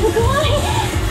怖い。